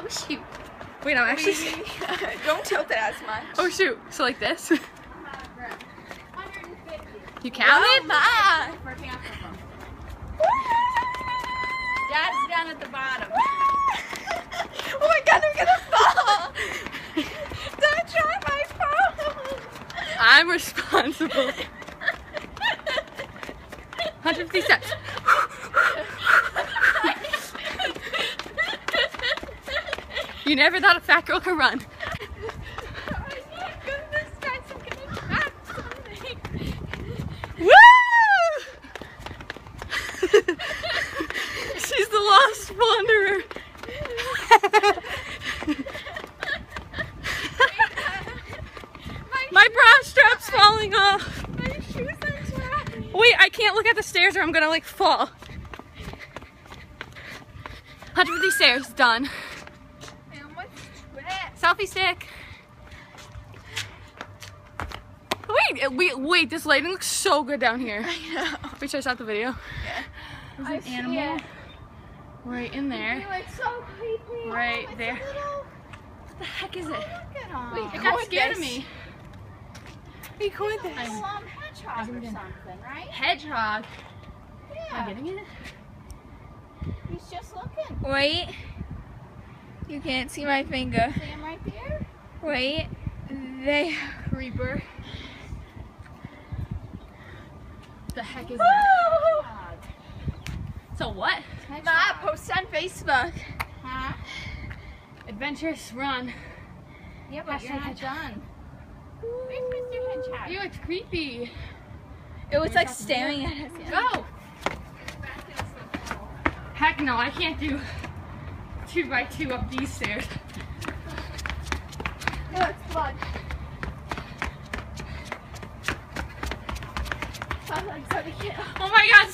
Oh shoot. Wait, I'm actually. Don't tilt it as much. Oh shoot. So like this. You counted? my! Dad's down at the bottom. oh my god, I'm gonna fall! Don't try my phone! I'm responsible. 150 steps. You never thought a fat girl could run. Goodness, guys, I'm gonna drop something. Woo! She's the lost wanderer. My, bra strap's falling off. my shoes are dry. Wait, I can't look at the stairs or I'm gonna like fall. 150 stairs, done. I. Selfie stick. Wait, wait, wait, this lighting looks so good down here. I know. Wait, should I stop the video? I There's an animal right in there. It's so creepy. Right Oh, there. little- What the heck is it? Look at him. Wait, it got scared of me. Be cool with It's this. a um, hedgehog or something, right? Hedgehog. Am Yeah. I getting it? He's just looking. Wait. You can't see my finger. Him right there? Wait. They. Creeper. The heck is that? So what? Ma, post on Facebook. Huh? Adventurous run. Yeah, but you're Hashtag not hedgehog. done. Where's Mr. Hedgehog? Ew, it's creepy. It was like staring at us. Go! Heck no, I can't do two by two up these stairs. It's blood. I'm sorry, kid. Oh my god,